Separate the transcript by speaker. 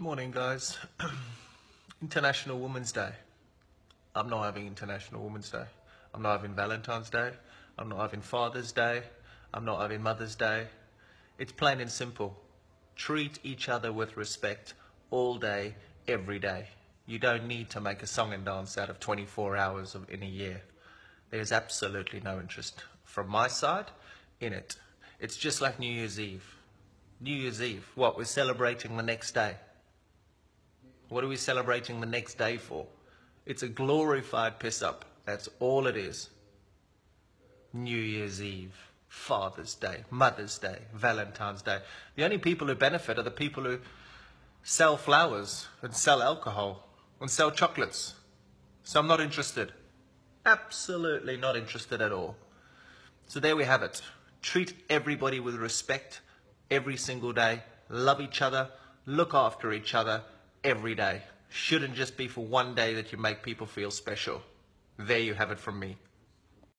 Speaker 1: Good morning, guys. International Women's Day. I'm not having International Women's Day. I'm not having Valentine's Day. I'm not having Father's Day. I'm not having Mother's Day. It's plain and simple. Treat each other with respect all day, every day. You don't need to make a song and dance out of 24 hours of, in a year. There's absolutely no interest from my side in it. It's just like New Year's Eve. New Year's Eve, what? We're celebrating the next day. What are we celebrating the next day for? It's a glorified piss up. That's all it is. New Year's Eve, Father's Day, Mother's Day, Valentine's Day. The only people who benefit are the people who sell flowers and sell alcohol and sell chocolates. So I'm not interested. Absolutely not interested at all. So there we have it. Treat everybody with respect every single day. Love each other. Look after each other every day. Shouldn't just be for one day that you make people feel special. There you have it from me.